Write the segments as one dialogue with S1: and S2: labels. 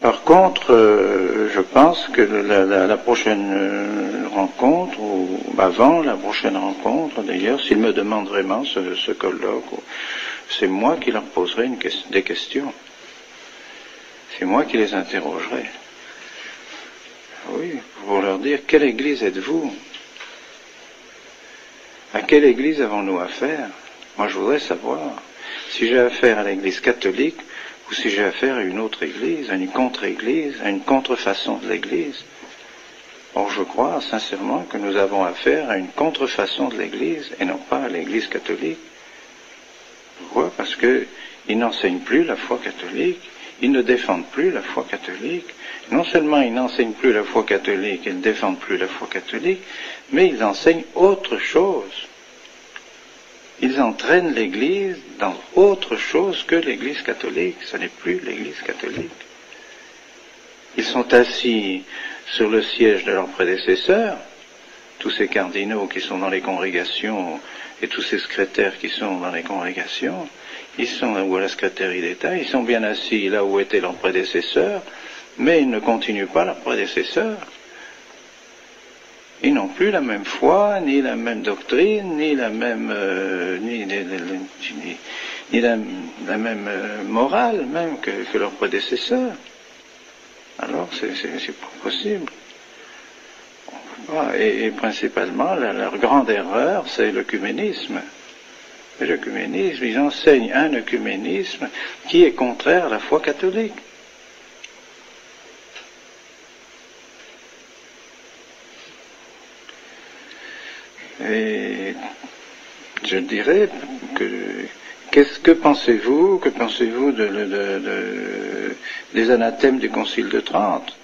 S1: Par contre, euh, je pense que la, la- la prochaine euh, rencontre, ou avant la prochaine rencontre d'ailleurs, s'ils me demandent vraiment ce, ce colloque, c'est moi qui leur poserai une des questions. C'est moi qui les interrogerai. Oui, pour leur dire quelle église êtes-vous? À quelle église avons-nous affaire? Moi, je voudrais savoir si j'ai affaire à l'église catholique ou si j'ai affaire à une autre église, à une contre-église, à une contrefaçon de l'église. Or, je crois sincèrement que nous avons affaire à une contrefaçon de l'église et non pas à l'église catholique. Pourquoi? Parce que ils n'enseignent plus la foi catholique, ils ne défendent plus la foi catholique. Non seulement ils n'enseignent plus la foi catholique, ils ne défendent plus la foi catholique, mais ils enseignent autre chose. Ils entraînent l'Église dans autre chose que l'Église catholique. Ce n'est plus l'Église catholique. Ils sont assis sur le siège de leurs prédécesseurs, tous ces cardinaux qui sont dans les congrégations et tous ces secrétaires qui sont dans les congrégations, ils sont ou à la secrétaire d'État, ils sont bien assis là où étaient leurs prédécesseurs, mais ils ne continuent pas leurs prédécesseurs. Ils n'ont plus la même foi, ni la même doctrine, ni la même, euh, ni, ni- ni- la, même euh, morale même que, que leurs prédécesseurs. Alors, c'est pas possible. Et, et principalement, leur grande erreur, c'est l'œcuménisme. L'œcuménisme, ils enseignent un œcuménisme qui est contraire à la foi catholique. Et je dirais que qu'est-ce que pensez-vous Que pensez-vous de, de- de- de- des anathèmes du Concile de Trente?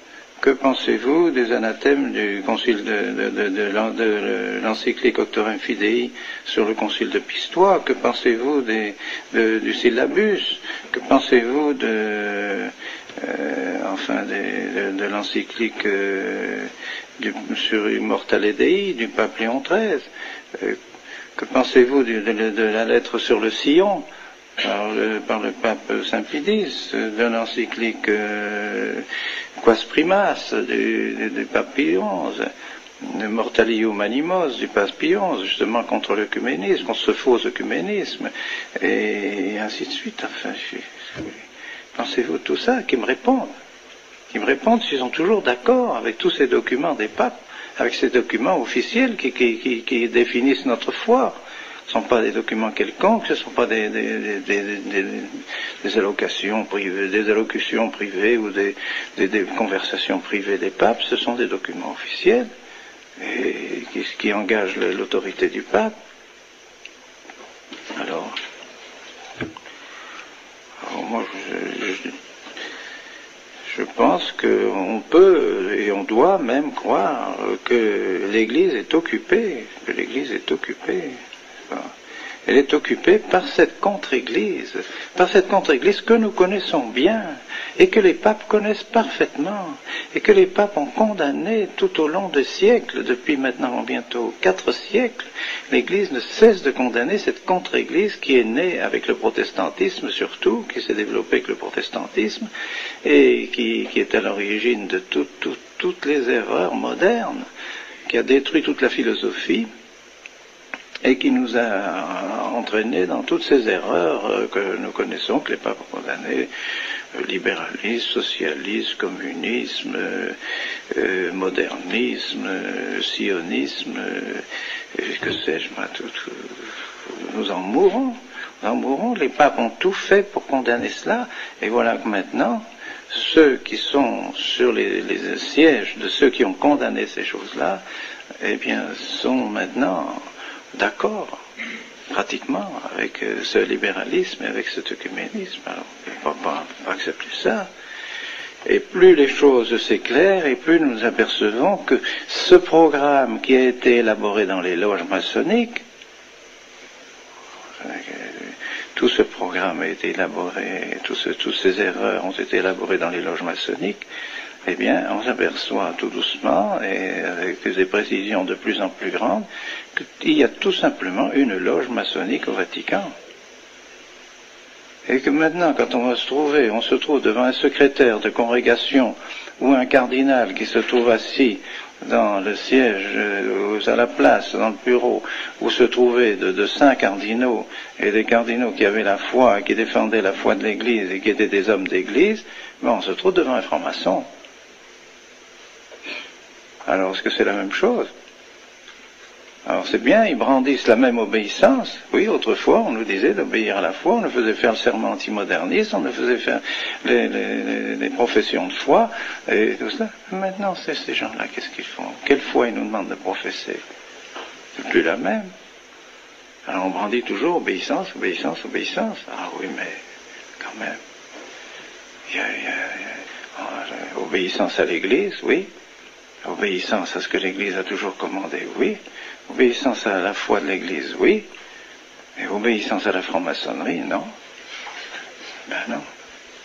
S1: Que pensez-vous des anathèmes du Concile de, de- de- de l'en- de l'encyclique Octorem Fidei sur le Concile de Pistoie Que pensez-vous du syllabus? Que pensez-vous de euh, enfin de, l'encyclique euh, sur Immortale Dei du pape Léon XIII Euh, Que pensez-vous de, la lettre sur le sillon par le, par le pape de l'encyclique euh, Quas Primas du, pape Pie XI, de Mortalium Animos du pape Pie justement contre l'œcuménisme, contre ce faux œcuménisme, et ainsi de suite. Enfin, pensez-vous tout ça Qui me répondent Qui me répondent s'ils sont toujours d'accord avec tous ces documents des papes, avec ces documents officiels qui, définissent notre foi. Ce ne sont pas des documents quelconques, ce ne sont pas des, allocations privées, des allocutions privées ou des, conversations privées des papes, ce sont des documents officiels et qui, qui engagent l'autorité du pape. Alors, moi, je- je pense qu'on peut et on doit même croire que l'Église est occupée, que l'Église est occupée. Elle est occupée par cette contre-Église, par cette contre-Église que nous connaissons bien et que les papes connaissent parfaitement et que les papes ont condamné tout au long des siècles, depuis maintenant bientôt quatre siècles. L'Église ne cesse de condamner cette contre-Église qui est née avec le protestantisme surtout, qui s'est développée avec le protestantisme et qui, est à l'origine de tout- tout- toutes les erreurs modernes, qui a détruit toute la philosophie et qui nous a entraînés dans toutes ces erreurs euh, que nous connaissons, que les papes ont condamnées, libéralisme, socialisme, communisme, euh, euh, modernisme, sionisme, euh, que sais-je, nous en mourrons, nous en mourrons. Les papes ont tout fait pour condamner cela, et voilà que maintenant, ceux qui sont sur les, les sièges de ceux qui ont condamné ces choses-là, eh bien, sont maintenant d'accord, pratiquement, avec euh, ce libéralisme et avec cet œcuménisme. Alors, on ne peut pas, accepter ça. Et plus les choses s'éclairent, et plus nous apercevons que ce programme qui a été élaboré dans les loges maçonniques, euh, tout ce programme a été élaboré, tous ce- toutes ces erreurs ont été élaborées dans les loges maçonniques, eh bien, on s'aperçoit tout doucement et avec des précisions de plus en plus grandes qu'il y a tout simplement une loge maçonnique au Vatican. Et que maintenant, quand on va se trouver, on se trouve devant un secrétaire de congrégation ou un cardinal qui se trouve assis dans le siège, euh, à la place, dans le bureau, où se trouvaient de, de saints cardinaux et des cardinaux qui avaient la foi, qui défendaient la foi de l'Église et qui étaient des hommes d'Église, ben on se trouve devant un franc-maçon. Alors, est-ce que c'est la même chose? Alors c'est bien, ils brandissent la même obéissance. Oui, autrefois, on nous disait d'obéir à la foi, on nous faisait faire le serment antimoderniste, on nous faisait faire les, professions de foi, et tout ça. Maintenant, c'est ces gens-là, qu'est-ce qu'ils font? Quelle foi ils nous demandent de professer? C'est plus la même. Alors on brandit toujours obéissance, obéissance, obéissance. Ah oui, mais quand même. Obéissance à l'Église, oui. Obéissance à ce que l'Église a toujours commandé, oui. Obéissance à la foi de l'Église, oui. Mais obéissance à la franc-maçonnerie, non. Ben non.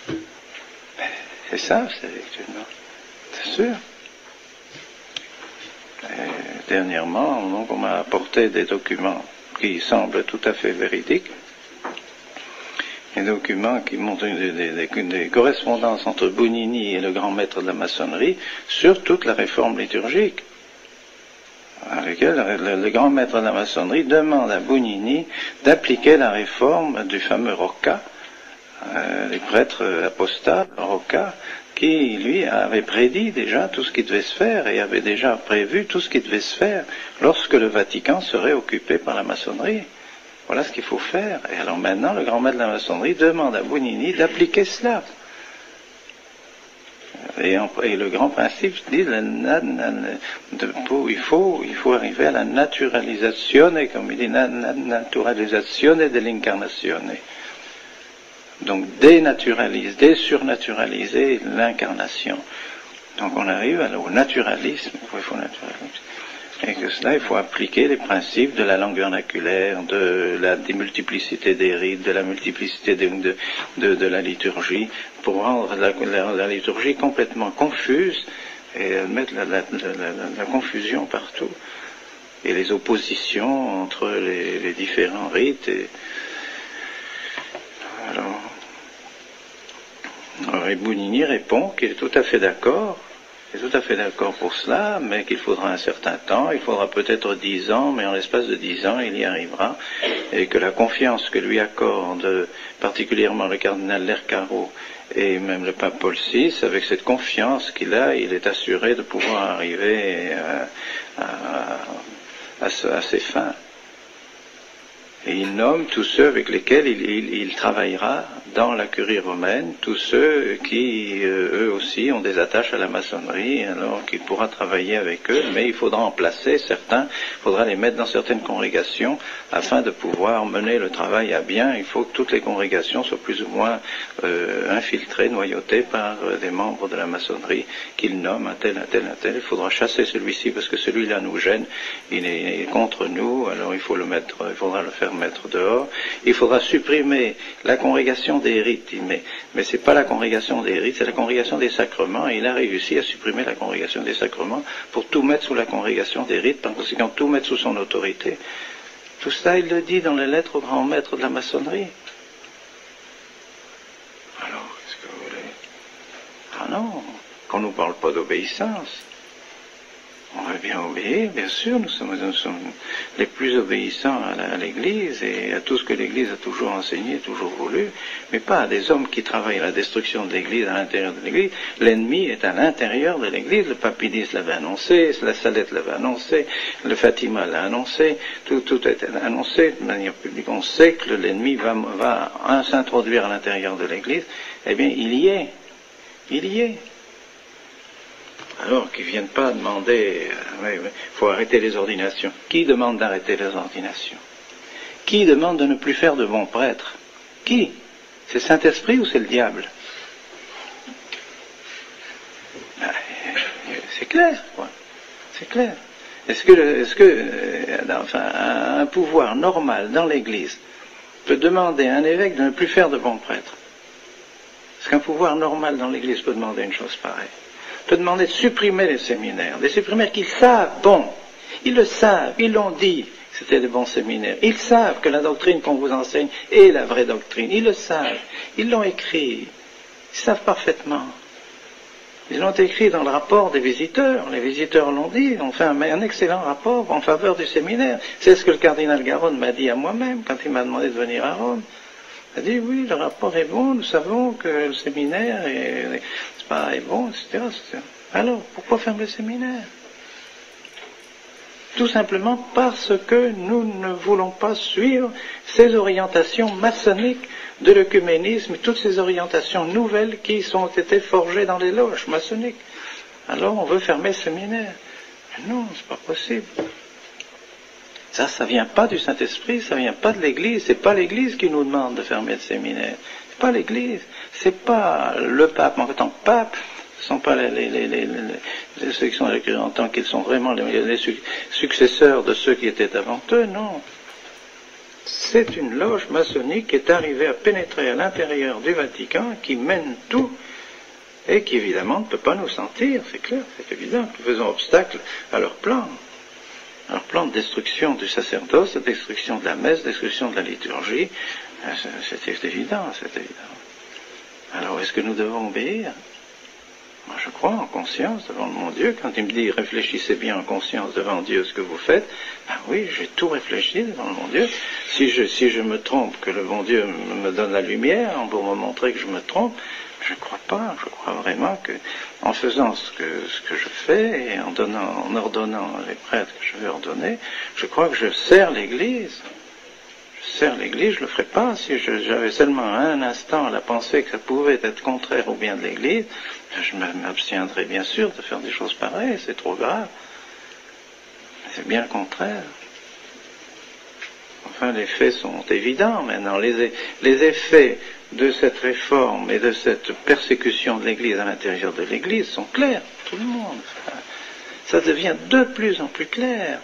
S1: Ben, c'est ça, c'est C'est sûr. dernièrement, donc, on m'a apporté des documents qui semblent tout à fait véridiques. Des documents qui montrent des, correspondances entre Bounini et le grand maître de la maçonnerie sur toute la réforme liturgique avec lequel le, grand maître de la maçonnerie demande à Bounini d'appliquer la réforme du fameux Rocca, euh, les prêtres apostats, Rocca, qui, lui, avait prédit déjà tout ce qui devait se faire et avait déjà prévu tout ce qui devait se faire lorsque le Vatican serait occupé par la maçonnerie. Voilà ce qu'il faut faire. Et alors maintenant, le grand maître de la maçonnerie demande à Bounini d'appliquer cela. Et, le grand principe dit il faut il faut arriver à la naturalisation, comme il dit naturalisation de l'incarnation. Donc dénaturaliser, désurnaturaliser l'incarnation. Donc on arrive au naturalisme. Et que cela, il faut appliquer les principes de la langue vernaculaire, de la démultiplicité des rites, de la multiplicité de, la liturgie, pour rendre la, liturgie complètement confuse et mettre la, confusion partout. Et les oppositions entre les, différents rites. Et, alors, alors, répond qu'il est tout à fait d'accord suis tout à fait d'accord pour cela, mais qu'il faudra un certain temps, il faudra peut-être dix ans, mais en l'espace de dix ans, il y arrivera, et que la confiance que lui accorde particulièrement le cardinal Lercaro et même le pape Paul VI, avec cette confiance qu'il a, il est assuré de pouvoir arriver à ses fins. Et il nomme tous ceux avec lesquels il, travaillera dans la curie romaine, tous ceux qui, euh, eux aussi, ont des attaches à la maçonnerie, alors qu'il pourra travailler avec eux, mais il faudra en placer certains, il faudra les mettre dans certaines congrégations afin de pouvoir mener le travail à bien. Il faut que toutes les congrégations soient plus ou moins euh, infiltrées, noyautées par euh, des membres de la maçonnerie qu'il nomme un tel, un tel, un tel. Il faudra chasser celui-ci parce que celui-là nous gêne, il est, contre nous, alors il faut le mettre, il faudra le faire mettre dehors. Il faudra supprimer la congrégation des rites. Mais, mais ce n'est pas la congrégation des rites, c'est la congrégation des sacrements. Et il a réussi à supprimer la congrégation des sacrements pour tout mettre sous la congrégation des rites, par conséquent tout mettre sous son autorité. Tout ça, il le dit dans les lettres au grand maître de la maçonnerie. Alors, qu'est-ce que vous voulez? Ah non, qu'on ne nous parle pas d'obéissance. Bien obéir, bien sûr, nous sommes, les plus obéissants à l'Église et à tout ce que l'Église a toujours enseigné, toujours voulu, mais pas à des hommes qui travaillent à la destruction de l'Église à l'intérieur de l'Église. L'ennemi est à l'intérieur de l'Église, le papidis l'avait annoncé, la Salette l'avait annoncé, le Fatima l'a annoncé, tout, tout a été annoncé de manière publique. On sait que l'ennemi va, va s'introduire à l'intérieur de l'Église, eh bien il y est, il y est. Alors qu'ils ne viennent pas demander, il euh, faut arrêter les ordinations. Qui demande d'arrêter les ordinations? Qui demande de ne plus faire de bons prêtres? Qui? C'est Saint-Esprit ou c'est le diable? Ben, C'est clair, quoi. C'est clair. Est-ce que, est-ce que euh, enfin, un pouvoir normal dans l'Église peut demander à un évêque de ne plus faire de bons prêtres? Est-ce qu'un pouvoir normal dans l'Église peut demander une chose pareille? Peut demander de supprimer les séminaires, des séminaires qu'ils savent, bon, ils le savent, ils l'ont dit, c'était des bons séminaires. Ils savent que la doctrine qu'on vous enseigne est la vraie doctrine. Ils le savent. Ils l'ont écrit. Ils savent parfaitement. Ils l'ont écrit dans le rapport des visiteurs. Les visiteurs l'ont dit, ont fait un, excellent rapport en faveur du séminaire. C'est ce que le cardinal Garonne m'a dit à moi-même quand il m'a demandé de venir à Rome. A dit oui, le rapport est bon, nous savons que le séminaire est, bon, etc., etc. Alors, pourquoi fermer le séminaire? Tout simplement parce que nous ne voulons pas suivre ces orientations maçonniques de l'œcuménisme, toutes ces orientations nouvelles qui sont été forgées dans les loges maçonniques. Alors on veut fermer le séminaire. Mais non, c'est pas possible. Ça, ça vient pas du Saint-Esprit, ça vient pas de l'Église. C'est pas l'Église qui nous demande de fermer le séminaire. C'est pas l'Église. C'est pas le pape. En tant que pape, ce sont pas les, ceux qui sont en tant qu'ils sont vraiment les, successeurs de ceux qui étaient avant eux. Non. C'est une loge maçonnique qui est arrivée à pénétrer à l'intérieur du Vatican, qui mène tout et qui évidemment ne peut pas nous sentir, c'est clair, c'est évident. Nous faisons obstacle à leur plan. Leur plan de destruction du sacerdoce, de destruction de la messe, de destruction de la liturgie, euh, c'est évident, c'est évident. Alors est-ce que nous devons obéir? Moi je crois en conscience devant mon Dieu. Quand il me dit réfléchissez bien en conscience devant Dieu ce que vous faites, ben oui, j'ai tout réfléchi devant mon Dieu. Si je me trompe, que le bon Dieu me donne la lumière pour me montrer que je me trompe, je ne crois pas. Je crois vraiment que, en faisant ce que, je fais et en, donnant, en ordonnant les prêtres que je vais ordonner, je crois que je sers l'Église. Je sers l'Église, je ne le ferais pas si j'avais seulement un instant la pensée que ça pouvait être contraire au bien de l'Église. Je m'abstiendrais bien sûr de faire des choses pareilles, c'est trop grave. C'est bien le contraire. Enfin, les faits sont évidents maintenant. Les effets de cette réforme et de cette persécution de l'Église à l'intérieur de l'Église sont clairs, tout le monde. Ça devient de plus en plus clair.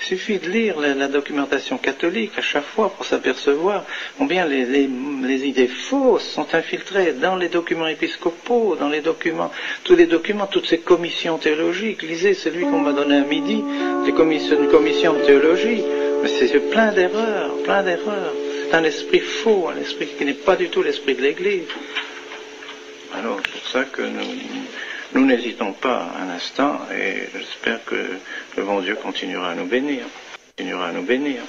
S1: Il suffit de lire la, documentation catholique à chaque fois pour s'apercevoir combien les, les, idées fausses sont infiltrées dans les documents épiscopaux, dans les documents, tous les documents, toutes ces commissions théologiques. Lisez celui qu'on m'a donné à midi, les commissions, une commission de théologie. Mais c'est plein d'erreurs, plein d'erreurs. C'est un esprit faux, un esprit qui n'est pas du tout l'esprit de l'Église. Alors c'est pour ça que nous, n'hésitons pas un instant et j'espère que le bon Dieu continuera à nous bénir, continuera à nous bénir.